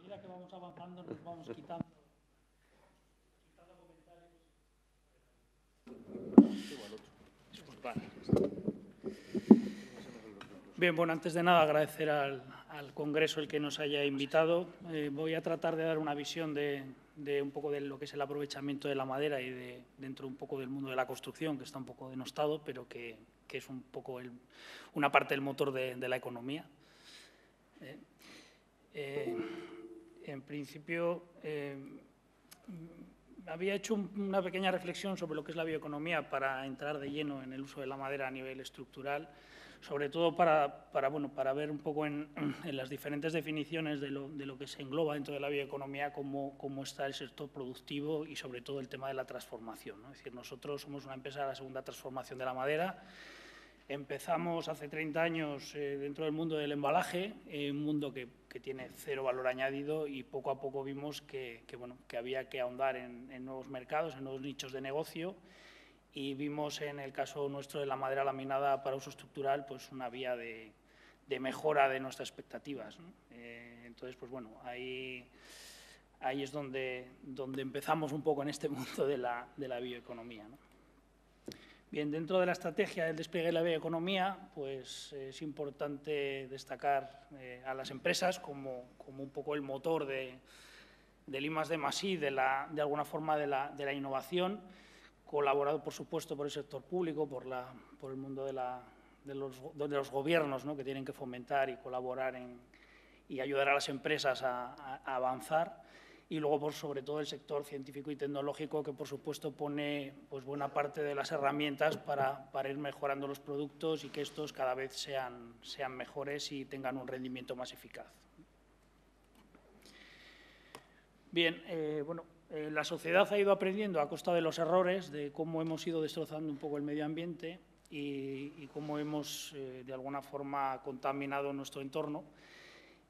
medida que vamos avanzando nos vamos quitando, quitando comentarios. Bien, bueno, antes de nada agradecer al, Congreso el que nos haya invitado. Eh, voy a tratar de dar una visión de, un poco de lo que es el aprovechamiento de la madera y de, dentro un poco del mundo de la construcción, que está un poco denostado, pero que, es un poco una parte del motor de, la economía. Eh, eh, en principio, había hecho una pequeña reflexión sobre lo que es la bioeconomía para entrar de lleno en el uso de la madera a nivel estructural sobre todo para, bueno, para ver un poco en, las diferentes definiciones de lo, de lo, que se engloba dentro de la bioeconomía, cómo, cómo, está el sector productivo y sobre todo el tema de la transformación. Es decir, nosotros somos una empresa de la segunda transformación de la madera. Empezamos hace 30 años eh, dentro del mundo del embalaje, eh, un mundo que, tiene cero valor añadido y poco a poco vimos que, bueno, que había que ahondar en, en nuevos mercados, en nuevos nichos de negocio y vimos en el caso nuestro de la madera laminada para uso estructural pues una vía de, mejora de nuestras expectativas. Eh, entonces, pues bueno, ahí, ahí es donde, donde empezamos un poco en este mundo de la, de la bioeconomía. Bien, dentro de la estrategia del despliegue de la bioeconomía, pues es importante destacar eh, a las empresas como, como, un poco el motor de, del I+, D I, de, la, de alguna forma de la, de la innovación, colaborado, por supuesto, por el sector público, por, la, por el mundo de, la, de, los, de los, gobiernos ¿no? que tienen que fomentar y colaborar en, y ayudar a las empresas a, avanzar. Y luego, por sobre todo, el sector científico y tecnológico, que por supuesto pone pues, buena parte de las herramientas para, para, ir mejorando los productos y que estos cada vez sean, sean mejores y tengan un rendimiento más eficaz. Bien, eh, bueno, eh, la sociedad ha ido aprendiendo a costa de los errores, de cómo hemos ido destrozando un poco el medio ambiente y, cómo hemos, eh, de alguna forma, contaminado nuestro entorno.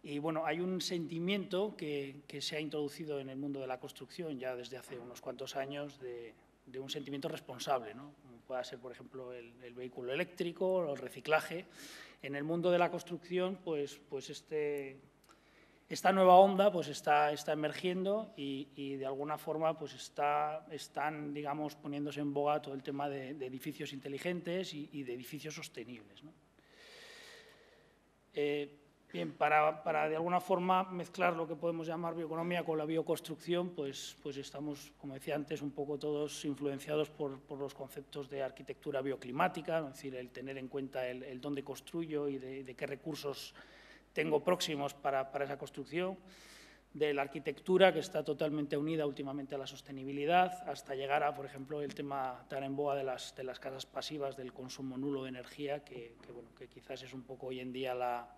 Y bueno, hay un sentimiento que, se ha introducido en el mundo de la construcción ya desde hace unos cuantos años de, un sentimiento responsable, ¿no? como pueda ser, por ejemplo, el, vehículo eléctrico el reciclaje. En el mundo de la construcción, pues, pues este esta nueva onda pues está, está emergiendo y, de alguna forma pues está, están digamos, poniéndose en boga todo el tema de, edificios inteligentes y, de edificios sostenibles. Eh, bien, para, para, de alguna forma mezclar lo que podemos llamar bioeconomía con la bioconstrucción, pues, pues estamos, como decía antes, un poco todos influenciados por, por los conceptos de arquitectura bioclimática, es decir, el tener en cuenta el, dónde construyo y de qué recursos tengo próximos para, esa construcción, de la arquitectura, que está totalmente unida últimamente a la sostenibilidad, hasta llegar a, por ejemplo, el tema tan en boga de las, de las casas pasivas, del consumo nulo de energía, que, bueno, que quizás es un poco hoy en día la,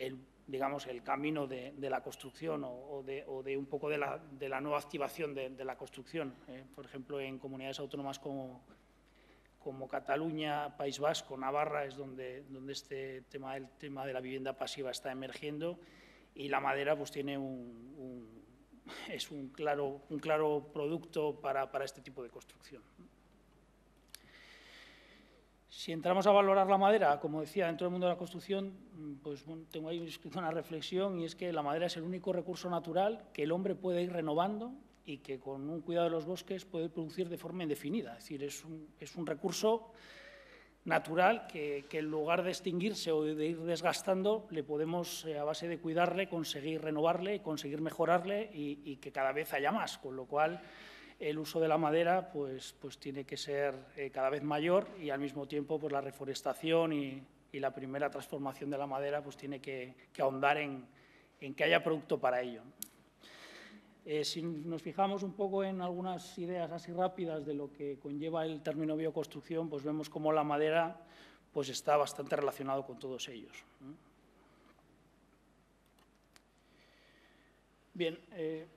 el, digamos, el camino de, la construcción o, de, un poco de la, de la nueva activación de, la construcción. ¿eh? Por ejemplo, en comunidades autónomas como, como Cataluña, País Vasco, Navarra, es donde, donde este tema, el tema de la vivienda pasiva está emergiendo y la madera pues tiene un, es un claro, un claro producto para, para, este tipo de construcción. Si entramos a valorar la madera, como decía, dentro del mundo de la construcción, pues tengo ahí una reflexión y es que la madera es el único recurso natural que el hombre puede ir renovando y que con un cuidado de los bosques puede producir de forma indefinida. Es decir, es un, recurso natural que, que, en lugar de extinguirse o de ir desgastando, le podemos, eh, a base de cuidarle, conseguir renovarle, conseguir mejorarle y, que cada vez haya más, con lo cual el uso de la madera pues, pues tiene que ser eh, cada vez mayor y al mismo tiempo pues, la reforestación y, la primera transformación de la madera pues tiene que, ahondar en, en que haya producto para ello. Eh, si nos fijamos un poco en algunas ideas así rápidas de lo que conlleva el término bioconstrucción, pues vemos cómo la madera pues está bastante relacionado con todos ellos. Bien, eh,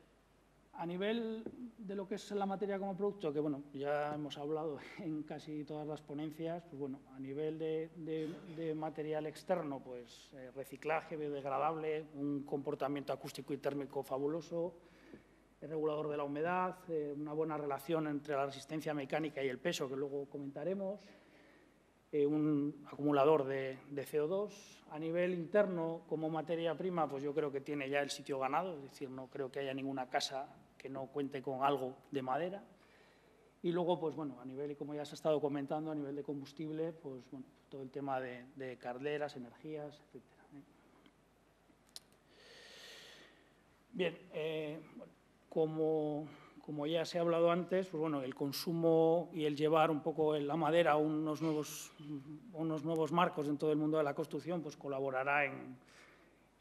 a nivel de lo que es la materia como producto, que bueno, ya hemos hablado en casi todas las ponencias, pues bueno, a nivel de, material externo, pues eh, reciclaje, biodegradable, un comportamiento acústico y térmico fabuloso, regulador de la humedad, eh, una buena relación entre la resistencia mecánica y el peso, que luego comentaremos, eh, un acumulador de, CO2. A nivel interno, como materia prima, pues yo creo que tiene ya el sitio ganado, es decir, no creo que haya ninguna casa que no cuente con algo de madera. Y luego, pues bueno, a nivel, como ya se ha estado comentando, a nivel de combustible, pues bueno, todo el tema de, de energías, etc. Bien, eh, como como ya se ha hablado antes, pues bueno, el consumo y el llevar un poco la madera a unos nuevos, unos nuevos marcos dentro del mundo de la construcción, pues colaborará en,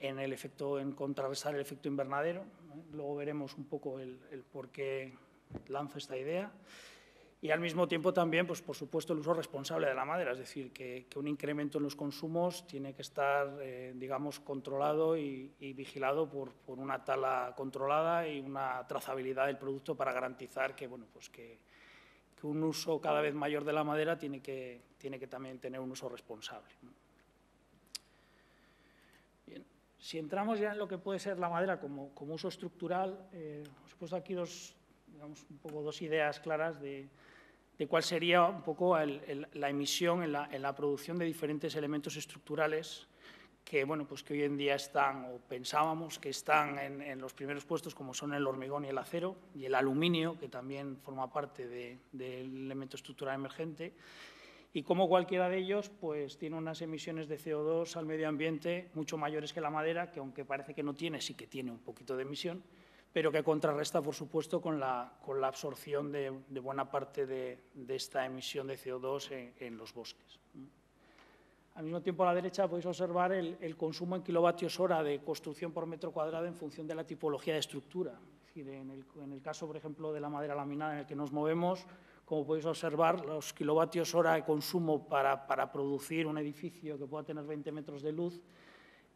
en el efecto, en contrarrestar el efecto invernadero. Luego veremos un poco el, el por qué lanzo esta idea y al mismo tiempo también, pues por supuesto, el uso responsable de la madera, es decir, que, un incremento en los consumos tiene que estar, eh, digamos, controlado y, vigilado por, una tala controlada y una trazabilidad del producto para garantizar que, bueno, pues que, un uso cada vez mayor de la madera tiene que, tiene que también tener un uso responsable. Bien. Si entramos ya en lo que puede ser la madera como, como uso estructural, eh, os he puesto aquí dos, digamos, un poco dos ideas claras de, de cuál sería un poco la emisión en la, producción de diferentes elementos estructurales que, bueno, pues que hoy en día están, o pensábamos que están en, los primeros puestos, como son el hormigón y el acero, y el aluminio, que también forma parte del elemento estructural emergente, y como cualquiera de ellos pues, tiene unas emisiones de CO2 al medio ambiente mucho mayores que la madera, que aunque parece que no tiene, sí que tiene un poquito de emisión, pero que contrarresta, por supuesto, con la, con la absorción de, buena parte de, esta emisión de CO2 en, los bosques. Al mismo tiempo, a la derecha podéis observar el, consumo en kilovatios hora de construcción por metro cuadrado en función de la tipología de estructura. Es decir, en el, en el caso, por ejemplo, de la madera laminada en el que nos movemos, como podéis observar, los kilovatios hora de consumo para, para producir un edificio que pueda tener 20 metros de luz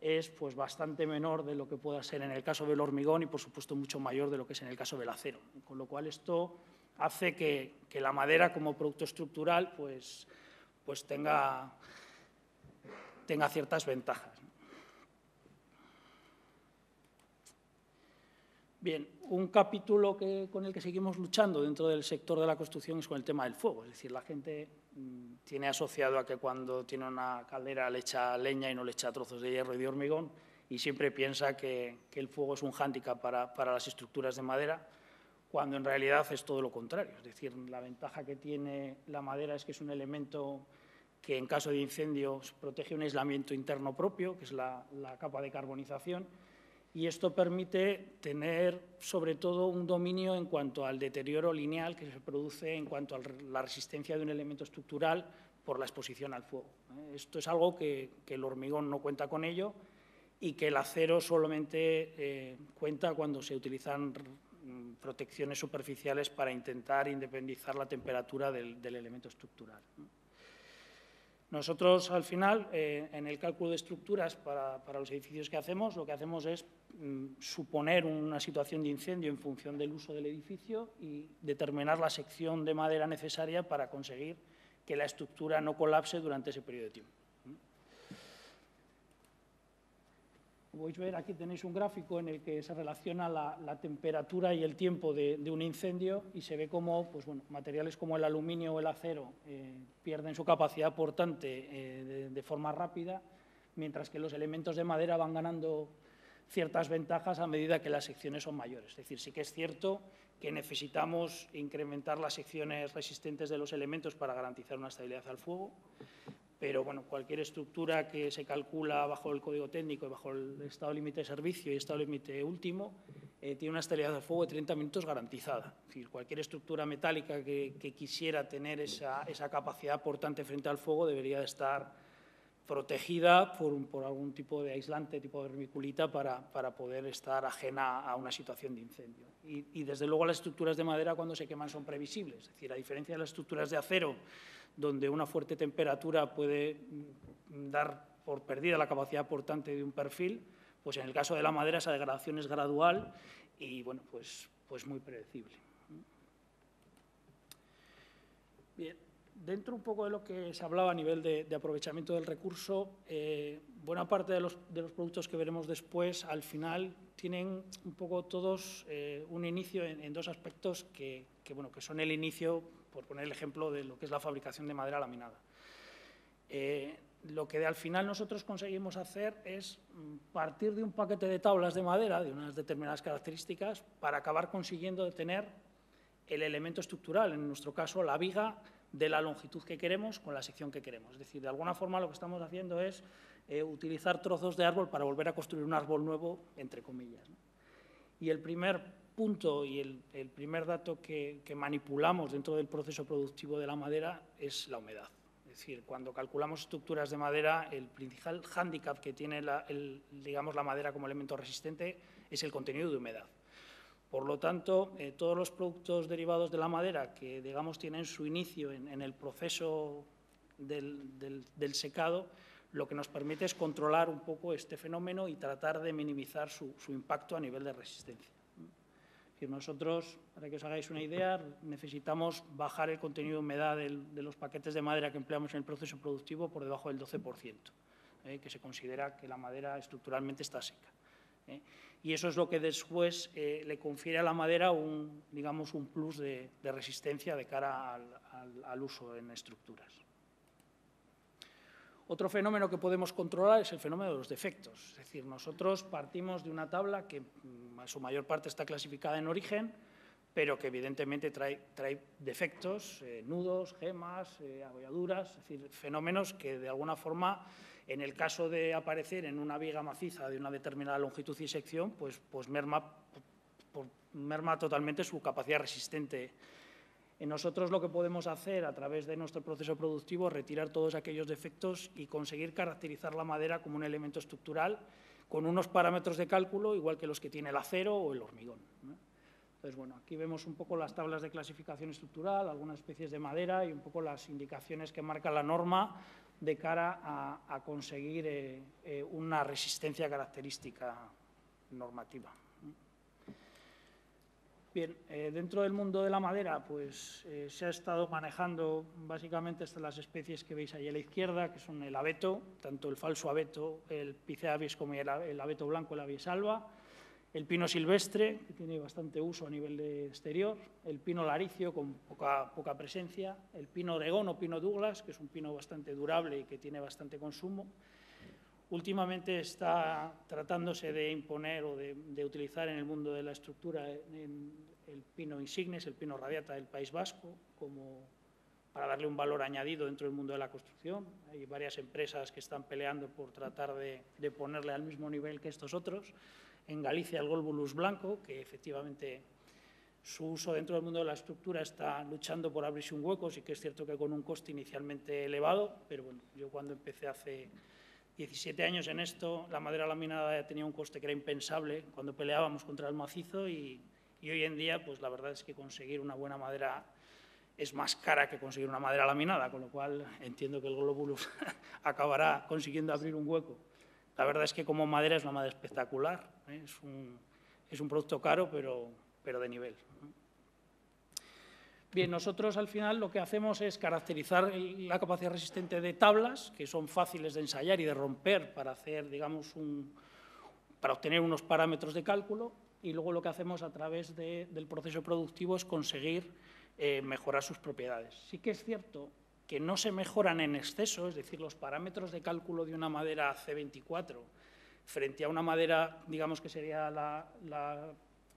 es pues, bastante menor de lo que pueda ser en el caso del hormigón y, por supuesto, mucho mayor de lo que es en el caso del acero. Con lo cual, esto hace que, la madera como producto estructural pues, pues tenga, tenga ciertas ventajas. Un capítulo con el que seguimos luchando dentro del sector de la construcción es con el tema del fuego. Es decir, la gente mm, tiene asociado a que cuando tiene una caldera le echa leña y no le echa trozos de hierro y de hormigón y siempre piensa que, el fuego es un hándicap para, las estructuras de madera, cuando en realidad es todo lo contrario. Es decir, la ventaja que tiene la madera es que es un elemento que en caso de incendio protege un aislamiento interno propio, que es la capa de carbonización, y esto permite tener sobre todo un dominio en cuanto al deterioro lineal que se produce en cuanto a la resistencia de un elemento estructural por la exposición al fuego. ¿eh? Esto es algo que, el hormigón no cuenta con ello y que el acero solamente eh, cuenta cuando se utilizan protecciones superficiales para intentar independizar la temperatura del, elemento estructural. Nosotros, al final, eh, en el cálculo de estructuras para, los edificios que hacemos, lo que hacemos es Mm, suponer una situación de incendio en función del uso del edificio y determinar la sección de madera necesaria para conseguir que la estructura no colapse durante ese periodo de tiempo. Podéis ver, aquí tenéis un gráfico en el que se relaciona la, temperatura y el tiempo de, un incendio y se ve cómo pues bueno, materiales como el aluminio o el acero eh, pierden su capacidad portante eh, de forma rápida, mientras que los elementos de madera van ganando ciertas ventajas a medida que las secciones son mayores. Es decir, sí que es cierto que necesitamos incrementar las secciones resistentes de los elementos para garantizar una estabilidad al fuego, pero bueno, cualquier estructura que se calcula bajo el código técnico y bajo el estado límite de servicio y estado límite último eh, tiene una estabilidad al fuego de 30 minutos garantizada. Es decir, cualquier estructura metálica que, quisiera tener esa, esa, capacidad portante frente al fuego debería de estar protegida por, algún tipo de aislante, tipo de vermiculita, para, poder estar ajena a una situación de incendio. Y, desde luego las estructuras de madera cuando se queman son previsibles, es decir, a diferencia de las estructuras de acero, donde una fuerte temperatura puede mm, dar por perdida la capacidad portante de un perfil, pues en el caso de la madera esa degradación es gradual y bueno, pues, pues muy predecible. Bien dentro un poco de lo que se hablaba a nivel de, aprovechamiento del recurso, eh, buena parte de los, productos que veremos después, al final, tienen un poco todos eh, un inicio en, dos aspectos que, bueno, que son el inicio, por poner el ejemplo, de lo que es la fabricación de madera laminada. Eh, lo que al final nosotros conseguimos hacer es mm, partir de un paquete de tablas de madera de unas determinadas características para acabar consiguiendo tener el elemento estructural, en nuestro caso la viga de la longitud que queremos con la sección que queremos. Es decir, de alguna forma lo que estamos haciendo es eh, utilizar trozos de árbol para volver a construir un árbol nuevo, entre comillas. Y el primer punto y el, primer dato que, manipulamos dentro del proceso productivo de la madera es la humedad. Es decir, cuando calculamos estructuras de madera, el principal hándicap que tiene la, digamos, la madera como elemento resistente es el contenido de humedad. Por lo tanto, eh, todos los productos derivados de la madera que, digamos, tienen su inicio en, el proceso del, secado, lo que nos permite es controlar un poco este fenómeno y tratar de minimizar su, impacto a nivel de resistencia. nosotros, para que os hagáis una idea, necesitamos bajar el contenido de humedad de los paquetes de madera que empleamos en el proceso productivo por debajo del 12%, ¿eh? que se considera que la madera estructuralmente está seca. ¿eh? Y eso es lo que después eh, le confiere a la madera un, digamos, un plus de, resistencia de cara al, uso en estructuras. Otro fenómeno que podemos controlar es el fenómeno de los defectos. Es decir, nosotros partimos de una tabla que mm, en su mayor parte está clasificada en origen, pero que evidentemente trae, defectos, eh, nudos, gemas, abolladuras, es decir, fenómenos que de alguna forma en el caso de aparecer en una viga maciza de una determinada longitud y sección, pues, pues merma, merma totalmente su capacidad resistente. En nosotros lo que podemos hacer a través de nuestro proceso productivo es retirar todos aquellos defectos y conseguir caracterizar la madera como un elemento estructural con unos parámetros de cálculo igual que los que tiene el acero o el hormigón. Entonces, bueno, aquí vemos un poco las tablas de clasificación estructural, algunas especies de madera y un poco las indicaciones que marca la norma de cara a, conseguir eh, eh, una resistencia característica normativa. Bien, eh, dentro del mundo de la madera, pues se ha estado manejando básicamente estas las especies que veis ahí a la izquierda, que son el abeto, tanto el falso abeto, el piceavis como el, abeto blanco, el alba el pino silvestre, que tiene bastante uso a nivel de exterior, el pino laricio, con poca, poca presencia, el pino oregón o pino Douglas, que es un pino bastante durable y que tiene bastante consumo. Últimamente está tratándose de imponer o de, utilizar en el mundo de la estructura el pino insignis, el pino radiata del País Vasco, como para darle un valor añadido dentro del mundo de la construcción. Hay varias empresas que están peleando por tratar de ponerle al mismo nivel que estos otros en Galicia el Golbulus blanco, que efectivamente su uso dentro del mundo de la estructura está luchando por abrirse un hueco, sí que es cierto que con un coste inicialmente elevado, pero bueno, yo cuando empecé hace 17 años en esto, la madera laminada ya tenía un coste que era impensable cuando peleábamos contra el macizo y, hoy en día, pues la verdad es que conseguir una buena madera es más cara que conseguir una madera laminada, con lo cual entiendo que el Globulus acabará consiguiendo abrir un hueco. La verdad es que como madera es una madera espectacular, ¿eh? es, un, producto caro, pero, pero de nivel. Bien, nosotros al final lo que hacemos es caracterizar la capacidad resistente de tablas, que son fáciles de ensayar y de romper para hacer, digamos, un, para obtener unos parámetros de cálculo, y luego lo que hacemos a través del proceso productivo es conseguir eh, mejorar sus propiedades. Sí que es cierto que no se mejoran en exceso, es decir, los parámetros de cálculo de una madera C24 frente a una madera, digamos que sería la,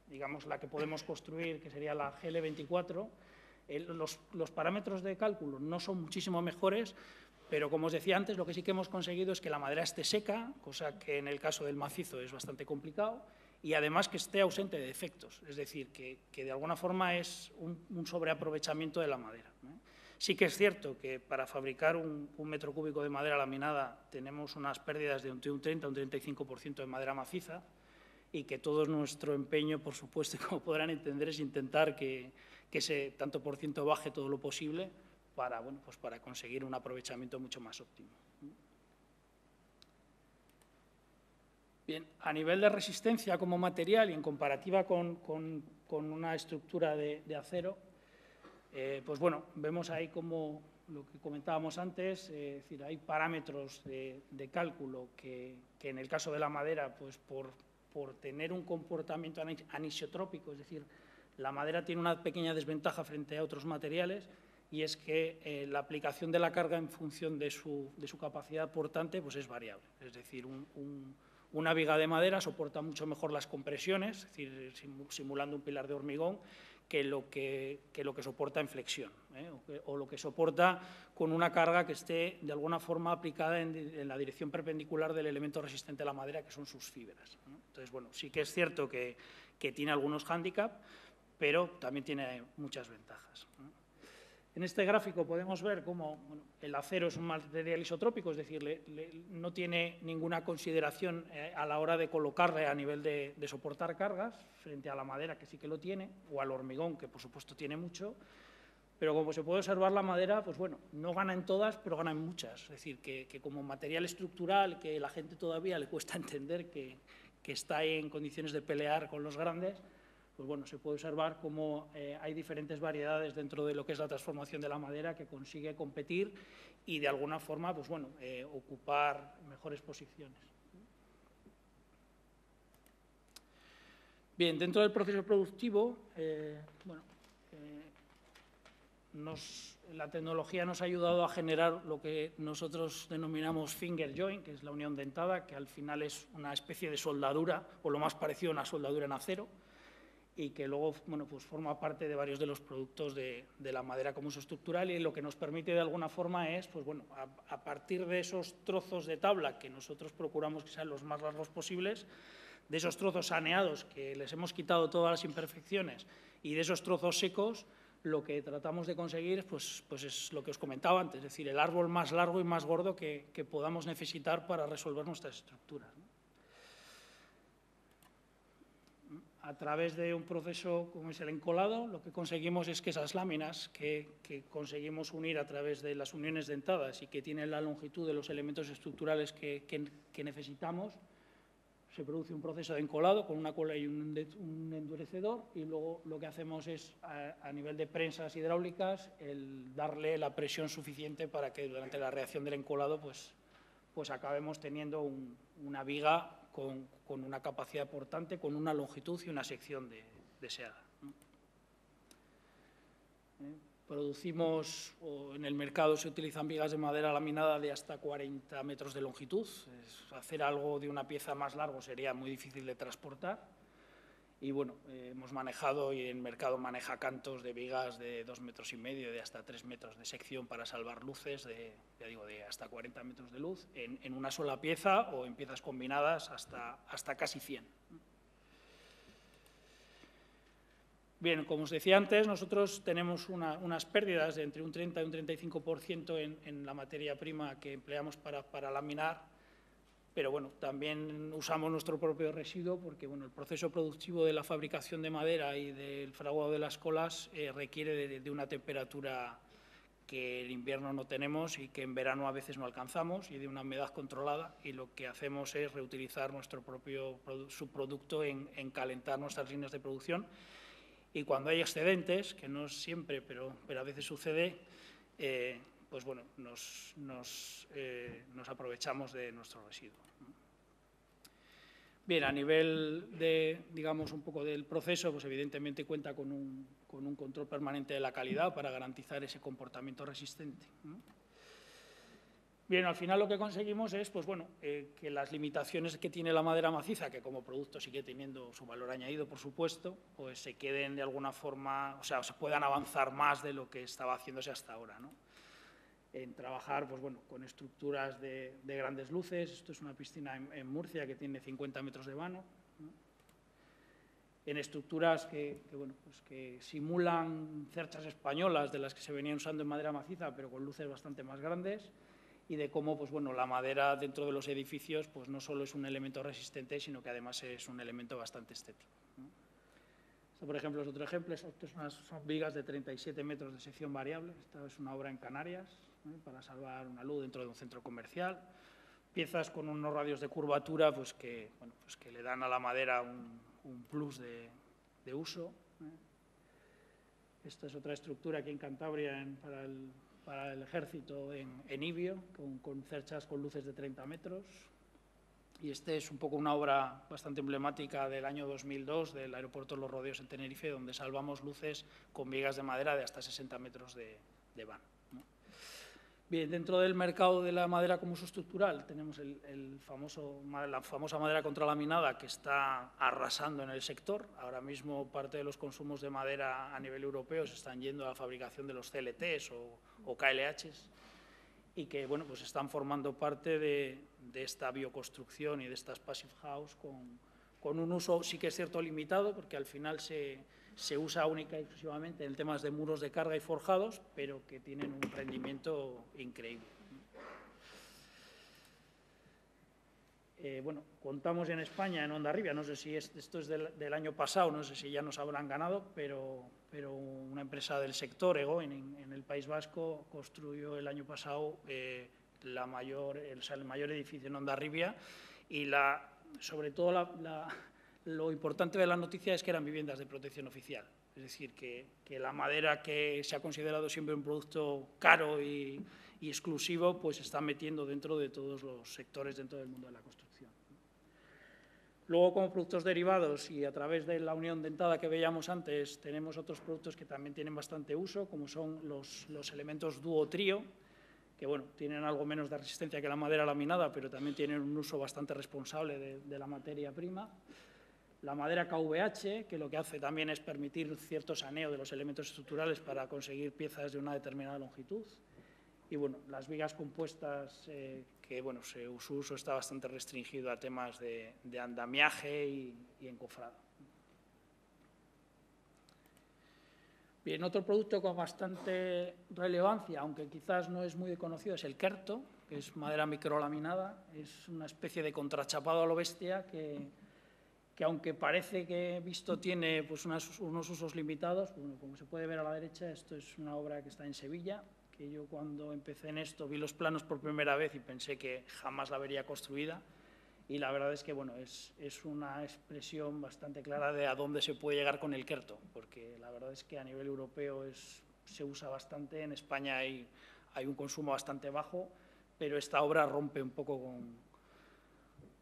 digamos, la que podemos construir, que sería la GL24, los, los, parámetros de cálculo no son muchísimo mejores, pero como os decía antes, lo que sí que hemos conseguido es que la madera esté seca, cosa que en el caso del macizo es bastante complicado, y además que esté ausente de defectos, es decir, que, de alguna forma es un, sobreaprovechamiento de la madera. Sí que es cierto que para fabricar un, metro cúbico de madera laminada tenemos unas pérdidas de entre un 30 a un 35% de madera maciza y que todo nuestro empeño, por supuesto, como podrán entender, es intentar que, ese tanto por ciento baje todo lo posible para, bueno, pues para conseguir un aprovechamiento mucho más óptimo. Bien, a nivel de resistencia como material y en comparativa con, una estructura de acero, eh, pues bueno, vemos ahí como lo que comentábamos antes, eh, es decir, hay parámetros de, cálculo que, en el caso de la madera, pues por, tener un comportamiento anisotrópico, es decir, la madera tiene una pequeña desventaja frente a otros materiales, y es que eh, la aplicación de la carga en función de su, capacidad portante pues es variable. Es decir, una viga de madera soporta mucho mejor las compresiones, es decir, simulando un pilar de hormigón, que lo que, lo que soporta en flexión, ¿eh? o, lo que soporta con una carga que esté de alguna forma aplicada en, la dirección perpendicular del elemento resistente a la madera, que son sus fibras. Entonces, bueno, sí que es cierto que, que tiene algunos hándicaps, pero también tiene muchas ventajas. En este gráfico podemos ver cómo el acero es un material isotrópico, es decir, no tiene ninguna consideración eh, a la hora de colocarle a nivel de, soportar cargas, frente a la madera, que sí que lo tiene, o al hormigón, que por supuesto tiene mucho, pero como se puede observar, la madera, pues bueno, no gana en todas, pero gana en muchas. Es decir, que, como material estructural que la gente todavía le cuesta entender que, que está en condiciones de pelear con los grandes, pues bueno, se puede observar cómo eh, hay diferentes variedades dentro de lo que es la transformación de la madera que consigue competir y de alguna forma, pues bueno, eh, ocupar mejores posiciones. Bien, dentro del proceso productivo, eh, bueno, la tecnología nos ha ayudado a generar lo que nosotros denominamos finger joint, que es la unión dentada, que al final es una especie de soldadura, o lo más parecido a una soldadura en acero, y que luego bueno, pues forma parte de varios de los productos de, la madera como uso estructural y lo que nos permite de alguna forma es, pues bueno, a, partir de esos trozos de tabla que nosotros procuramos que sean los más largos posibles, de esos trozos saneados que les hemos quitado todas las imperfecciones y de esos trozos secos, lo que tratamos de conseguir pues, pues es lo que os comentaba antes, es decir, el árbol más largo y más gordo que, podamos necesitar para resolver nuestras estructuras a través de un proceso como es el encolado, lo que conseguimos es que esas láminas que, conseguimos unir a través de las uniones dentadas y que tienen la longitud de los elementos estructurales que, necesitamos, se produce un proceso de encolado con una cola y un, endurecedor y luego lo que hacemos es, a, nivel de prensas hidráulicas, darle la presión suficiente para que durante la reacción del encolado pues, pues acabemos teniendo una viga con, una capacidad portante, con una longitud y una sección deseada. ¿Eh? Producimos, o en el mercado se utilizan vigas de madera laminada de hasta 40 metros de longitud. hacer algo de una pieza más largo sería muy difícil de transportar y bueno, eh, hemos manejado y el mercado maneja cantos de vigas de dos metros y medio, de hasta tres metros de sección para salvar luces, de, ya digo, de hasta 40 metros de luz, en, una sola pieza o en piezas combinadas hasta, hasta casi 100. Bien, como os decía antes, nosotros tenemos unas pérdidas de entre un 30 y un 35% en, en la materia prima que empleamos para, para laminar pero bueno, también usamos nuestro propio residuo porque bueno, el proceso productivo de la fabricación de madera y del fraguado de las colas eh, requiere de, una temperatura que en invierno no tenemos y que en verano a veces no alcanzamos y de una humedad controlada y lo que hacemos es reutilizar nuestro propio subproducto en, en calentar nuestras líneas de producción. Y cuando hay excedentes, que no siempre, pero, pero a veces sucede, eh, pues bueno, eh, nos aprovechamos de nuestro residuo. Bien, a nivel de, digamos, un poco del proceso, pues evidentemente cuenta con un, con un control permanente de la calidad para garantizar ese comportamiento resistente. Bien, al final lo que conseguimos es pues bueno, eh, que las limitaciones que tiene la madera maciza, que como producto sigue teniendo su valor añadido, por supuesto, pues se queden de alguna forma, o sea, se puedan avanzar más de lo que estaba haciéndose hasta ahora. ¿no? En trabajar pues, bueno, con estructuras de, grandes luces. Esto es una piscina en, Murcia que tiene 50 metros de vano. En estructuras que, bueno, pues que simulan cerchas españolas de las que se venían usando en madera maciza, pero con luces bastante más grandes, y de cómo pues, bueno, la madera dentro de los edificios pues, no solo es un elemento resistente, sino que además es un elemento bastante estético. Esto, por ejemplo, es otro ejemplo. Esto son vigas de 37 metros de sección variable. Esta es una obra en Canarias, para salvar una luz dentro de un centro comercial. Piezas con unos radios de curvatura pues que, bueno, pues que le dan a la madera un, plus de, uso. Esta es otra estructura aquí en Cantabria para, el, ejército en, en Ibio, con, con cerchas con luces de 30 metros. Y este es un poco una obra bastante emblemática del año 2002 del aeropuerto Los Rodeos en Tenerife, donde salvamos luces con vigas de madera de hasta 60 metros de, de van. Bien, dentro del mercado de la madera como uso estructural tenemos el, famoso, la famosa madera contralaminada que está arrasando en el sector. Ahora mismo parte de los consumos de madera a nivel europeo se están yendo a la fabricación de los CLTs o, KLHs y que bueno, pues están formando parte de, esta bioconstrucción y de estas passive house con, con un uso sí que es cierto limitado porque al final se, se usa única y exclusivamente en temas de muros de carga y forjados, pero que tienen un rendimiento increíble. Eh, bueno, contamos en España, en Onda Ribia, no sé si esto es del, año pasado, no sé si ya nos habrán ganado, pero, pero una empresa del sector, EGO, en, el País Vasco, construyó el año pasado eh, la mayor, el, mayor edificio en Onda Ribia y la, sobre todo la lo importante de la noticia es que eran viviendas de protección oficial. Es decir, que, la madera que se ha considerado siempre un producto caro y, exclusivo, pues está metiendo dentro de todos los sectores dentro del mundo de la construcción. Luego, como productos derivados y a través de la unión dentada que veíamos antes, tenemos otros productos que también tienen bastante uso, como son los, elementos dúo-trío, que bueno, tienen algo menos de resistencia que la madera laminada, pero también tienen un uso bastante responsable de la materia prima la madera KVH, que lo que hace también es permitir cierto saneo de los elementos estructurales para conseguir piezas de una determinada longitud. Y bueno, las vigas compuestas, eh, que bueno, su uso está bastante restringido a temas de, andamiaje y, encofrado. Bien, otro producto con bastante relevancia, aunque quizás no es muy conocido, es el kerto, que es madera microlaminada. Es una especie de contrachapado a lo bestia que que aunque parece que visto tiene pues, unos usos limitados, pues, como se puede ver a la derecha, esto es una obra que está en Sevilla, que yo cuando empecé en esto vi los planos por primera vez y pensé que jamás la vería construida, y la verdad es que bueno, es, es, una expresión bastante clara de a dónde se puede llegar con el Kerto, porque la verdad es que a nivel europeo es, se usa bastante, en España hay, hay un consumo bastante bajo, pero esta obra rompe un poco con,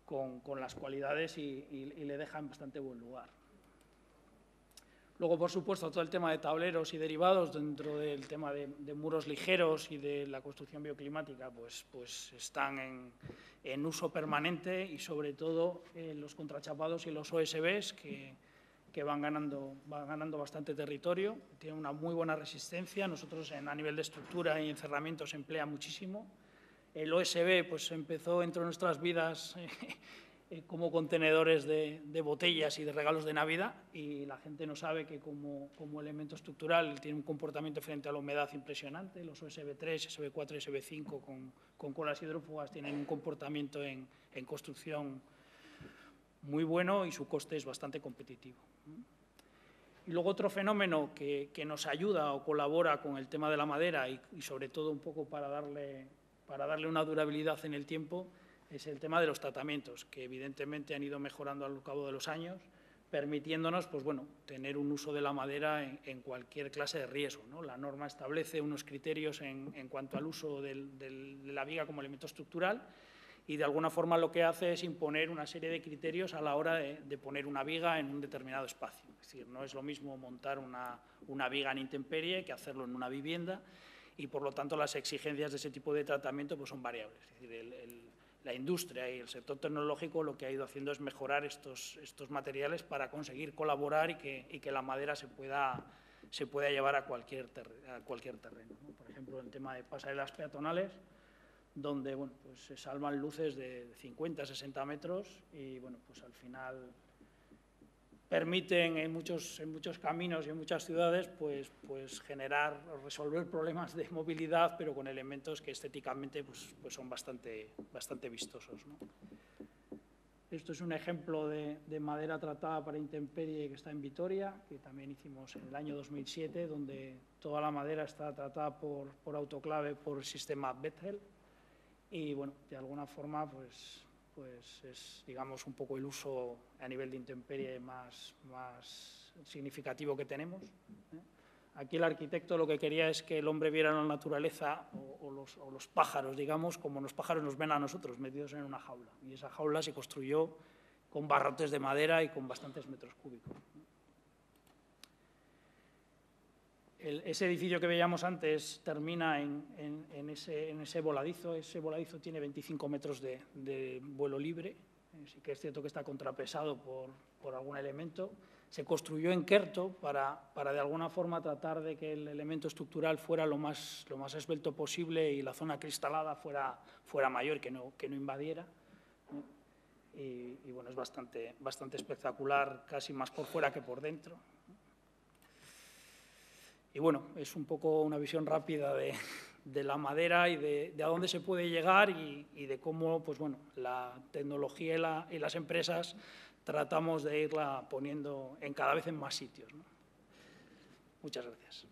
con, las cualidades y, le deja en bastante buen lugar. Luego, por supuesto, todo el tema de tableros y derivados dentro del tema de, muros ligeros y de la construcción bioclimática, pues, pues están en, uso permanente y sobre todo los contrachapados y los OSBs que, que van, ganando, van ganando bastante territorio, tienen una muy buena resistencia. Nosotros a nivel de estructura y encerramiento se emplea muchísimo el OSB pues, empezó entre nuestras vidas eh, como contenedores de, botellas y de regalos de Navidad y la gente no sabe que como, elemento estructural tiene un comportamiento frente a la humedad impresionante. Los OSB 3, SB4 y SB5 con, colas hidrófugas tienen un comportamiento en, construcción muy bueno y su coste es bastante competitivo. Y luego otro fenómeno que, nos ayuda o colabora con el tema de la madera y sobre todo un poco para darle para darle una durabilidad en el tiempo es el tema de los tratamientos, que evidentemente han ido mejorando a lo cabo de los años, permitiéndonos pues bueno, tener un uso de la madera en, cualquier clase de riesgo. ¿no? La norma establece unos criterios en, cuanto al uso de la viga como elemento estructural y de alguna forma lo que hace es imponer una serie de criterios a la hora de, poner una viga en un determinado espacio. Es decir, no es lo mismo montar una, una viga en intemperie que hacerlo en una vivienda y por lo tanto las exigencias de ese tipo de tratamiento pues, son variables. Es decir, la industria y el sector tecnológico lo que ha ido haciendo es mejorar estos, estos materiales para conseguir colaborar y que, y que la madera se pueda, se pueda llevar a cualquier, terreno. Por ejemplo, el tema de pasarelas peatonales, donde bueno, pues se salvan luces de 50, 60 metros y bueno, pues al final permiten en muchos, en muchos caminos y en muchas ciudades pues, pues generar o resolver problemas de movilidad, pero con elementos que estéticamente pues, pues son bastante, bastante vistosos. Esto es un ejemplo de, madera tratada para intemperie que está en Vitoria, que también hicimos en el año 2007, donde toda la madera está tratada por, por autoclave por el sistema Bethel. Y bueno, de alguna forma pues, pues es, digamos, un poco el uso a nivel de intemperie más, significativo que tenemos. ¿eh? Aquí el arquitecto lo que quería es que el hombre viera la naturaleza o, los, o, los, pájaros, digamos, como los pájaros nos ven a nosotros, metidos en una jaula. Y esa jaula se construyó con barrotes de madera y con bastantes metros cúbicos. Ese edificio que veíamos antes termina en, ese, voladizo. Ese voladizo tiene 25 metros de, vuelo libre. Sí que es cierto que está contrapesado por, algún elemento. Se construyó en Kerto para, de alguna forma tratar de que el elemento estructural fuera lo más, lo más esbelto posible y la zona cristalada fuera, fuera mayor, que no, que no invadiera. Y, y, bueno, es bastante, bastante espectacular, casi más por fuera que por dentro. Y bueno, es un poco una visión rápida de, la madera y de, a dónde se puede llegar y, de cómo pues bueno, la tecnología y, las empresas tratamos de irla poniendo en cada vez en más sitios. Muchas gracias.